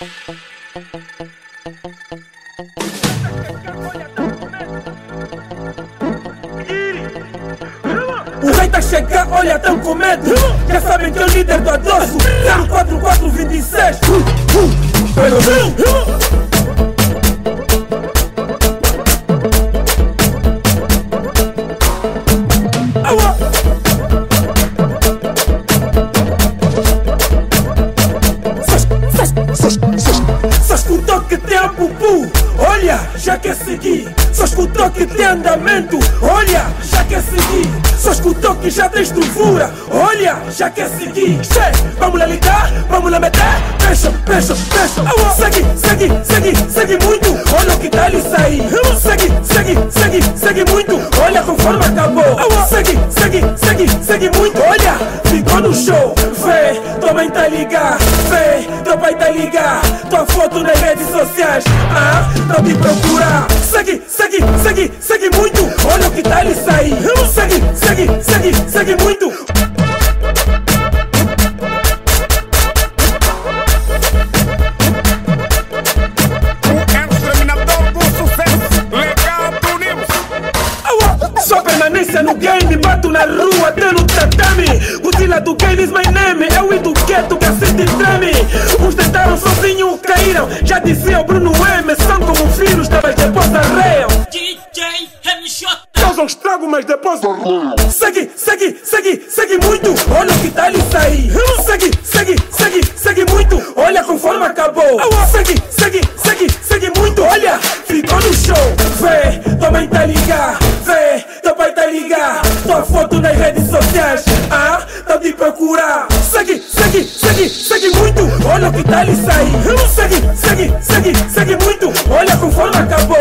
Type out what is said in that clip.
O rei tá chegando, olha, tão com medo. Já sabem que é o líder do adoço. 04426. Pelo Só já quer seguir. Só escutou que tem andamento, olha, já quer seguir. Só escutou que já tem estrutura, olha, já quer seguir. Che, vamos lá ligar, vamos lá meter. Fecha, fecha, fecha. Segue, segue, segue, segue muito, olha o que tá ali sair. Segue, segue, segue, segue muito, olha conforme acabou. Segue, segue, segue, segue muito, olha, ficou no show. Vê, tua mãe tá ligada, vê, teu pai tá ligado. Foto nas redes sociais, ah, não me procura. Segue, segue, segue, segue muito, olha o que tá ali sair. Segue, segue, segue, segue muito. Só permanência no game, bato na rua, até no tatame. Godzilla do game is my name, eu e do gueto, cacete treme. Já dizia o Bruno M, são como filhos, mas depois arreiam. DJ Hemshot. Causam estrago, mas depois Segue, segue, segue, segue muito. Olha o que tá ali sair Segue, segue, segue, segue muito. Olha conforme acabou. Segue, segue, segue, segue muito. Olha, ficou no show. Vê, tua mãe tá ligada Vê, teu pai tá ligado Tua foto nas redes sociais. Ah, tá de procurar. Segue, segue, segue, segue muito. Olha o que tá ali sair Segue, segue, segue, segue muito. Olha conforme acabou